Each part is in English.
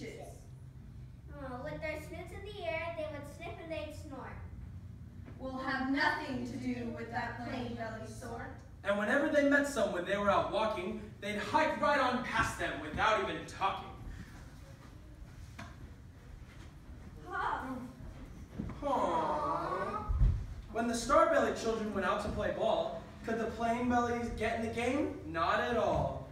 Oh, with their snoots in the air, they would sniff and they'd snort. We'll have nothing to do with that plain belly sort. And whenever they met someone they were out walking, they'd hike right on past them without even talking. Huh. When the star-bellied children went out to play ball, could the plain bellies get in the game? Not at all.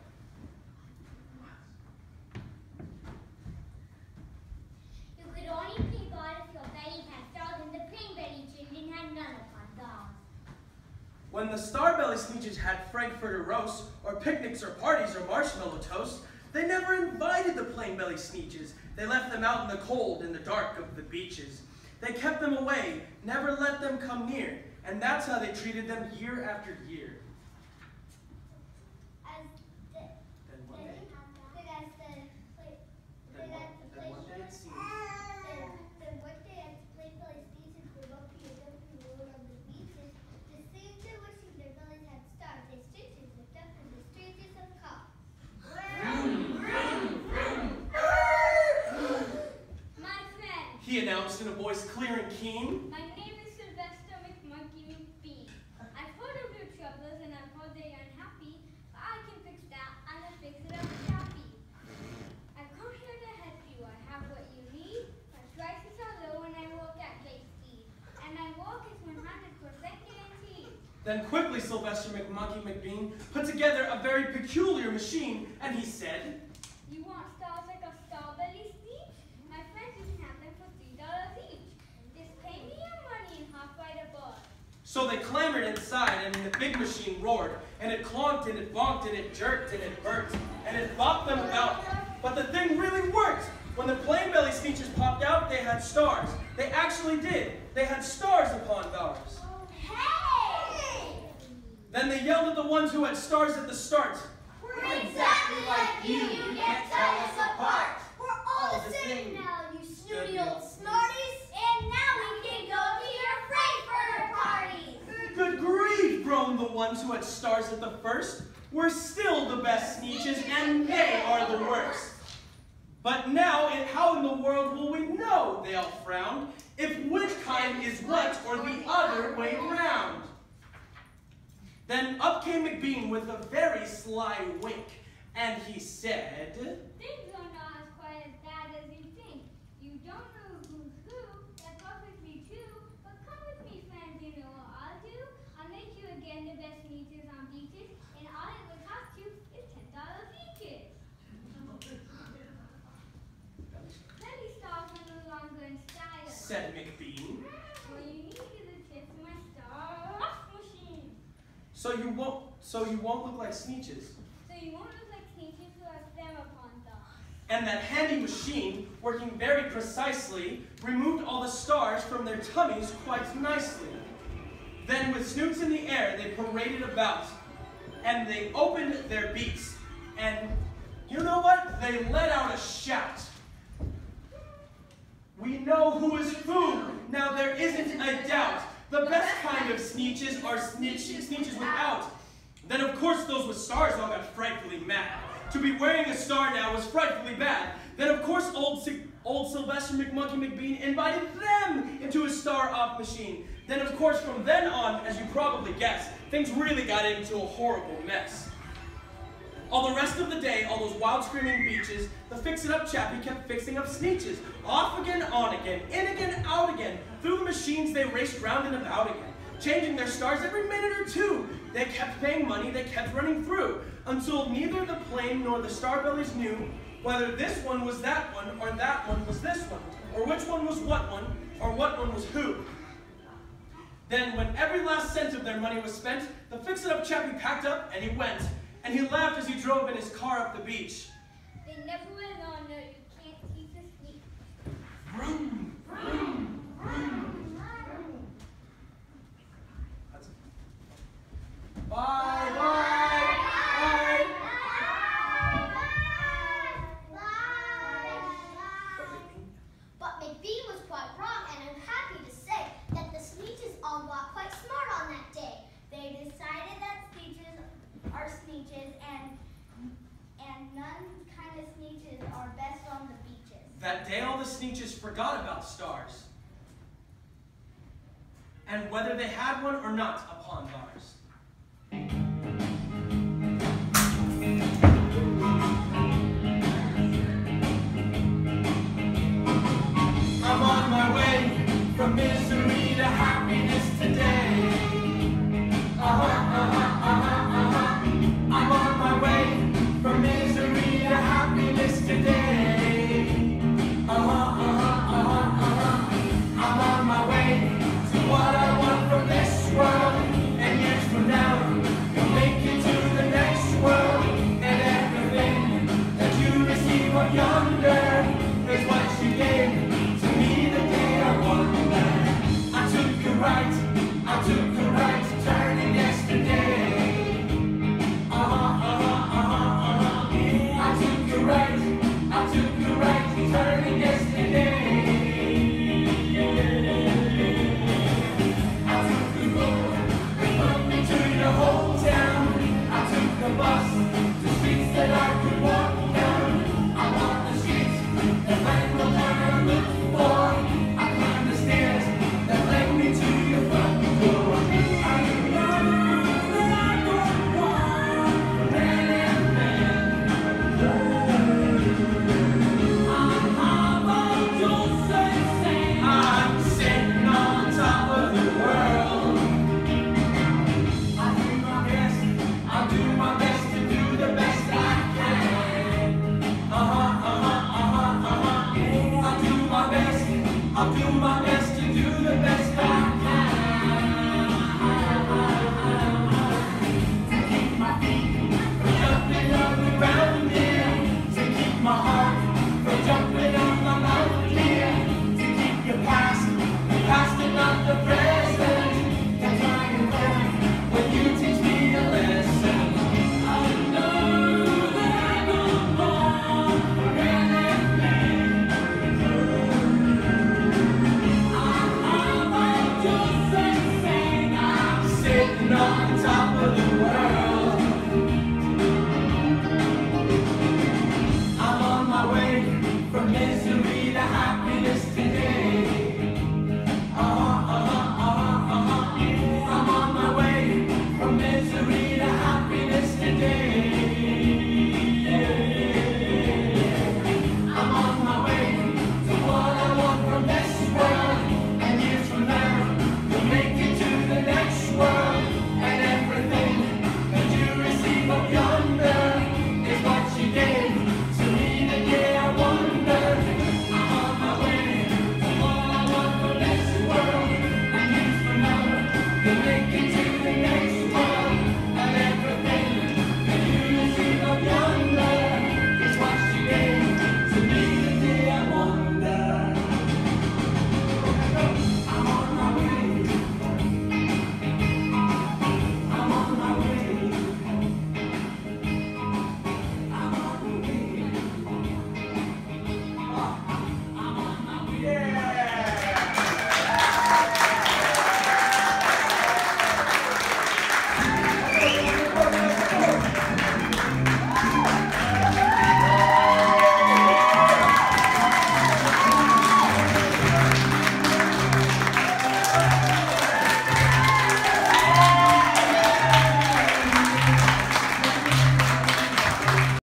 When the star-belly sneetches had frankfurter roasts, or picnics or parties or marshmallow toast, they never invited the plain belly sneetches. They left them out in the cold in the dark of the beaches. They kept them away, never let them come near, and that's how they treated them year after year. As the, Then one day, then as the play, then then one, as the then play one day it seemed, then, then one day as the plain belly species were walking a jumping road on the beaches, the saints are wishing their bellies had stars, they stitches looked up in the strangest of cars. My friend, he announced in a voice clear and keen. my name is Sylvester McMonkey McBean. I've heard of your troubles and I've heard that you're unhappy, but I can fix that and I'll fix it up happy. I've come here to help you. I have what you need. My prices are low and I walk at speed. And my walk is 100% guaranteed. Then quickly Sylvester McMonkey McBean put together a very peculiar machine, and he said, You want stars like a strawberry speech? My friends you can have them for three dollars each. Just pay me your money and hop right aboard. So they clambered inside, and the big machine roared, and it clonked, and it bonked, and it jerked, and it burnt, and it bopped them about. But the thing really worked. When the plain belly sneetches popped out, they had stars. They actually did. They had stars upon bowers. Hey! Then they yelled at the ones who had stars at the start exactly like you. You can't tell us apart. We're all the same now, you snooty old smarties. And now we can go to your Frankfurter parties. Good grief, groaned the ones who had stars at the first. We're still the best sneetches, and they are the worst. But now, and how in the world will we know, they all frowned, if which kind is what or the other way round? Then up came McBean with a very sly wink, and he said, Things are not as quite as bad as you think. You don't know who's who. That's perfectly true. But come with me, friends. You know what I'll do? I'll make you again the best sneakers on beaches, and all it will cost you is ten dollars each. Belly stars are no longer in style. said McBean. What you need is a tip to my star machine. So you won't so you won't look like sneetches. So you won't look like who have them upon them. And that handy machine, working very precisely, removed all the stars from their tummies quite nicely. Then with snoots in the air, they paraded about, and they opened their beaks, and you know what? They let out a shout. We know who is who. Now there isn't a doubt. The best kind of sneetches are sneetches without. Then of course those with stars all got frightfully mad. To be wearing a star now was frightfully bad. Then of course old, old Sylvester McMonkey McBean invited them into his star off machine. Then of course from then on, as you probably guessed, things really got into a horrible mess. All the rest of the day, all those wild screaming beaches, the fix-it-up chappie kept fixing up sneetches. Off again, on again, in again, out again. Through the machines they raced round and about again, changing their stars every minute or two. They kept paying money, they kept running through, until neither the plain nor the starbellies knew whether this one was that one, or that one was this one, or which one was what one, or what one was who. Then, when every last cent of their money was spent, the fix-it-up chappie packed up and he went. And he laughed as he drove in his car up the beach. They never no, you can't teach a sneak. Vroom, vroom, vroom. That's Bye, bye, bye. But McBean was quite wrong, and I'm happy to say that the Sneetches all got quite smart on that day. They decided that Sneetches are Sneetches, and and none kind of Sneetches are best on the beaches. That day all the sneetches forgot about stars. and whether they had one or not yonder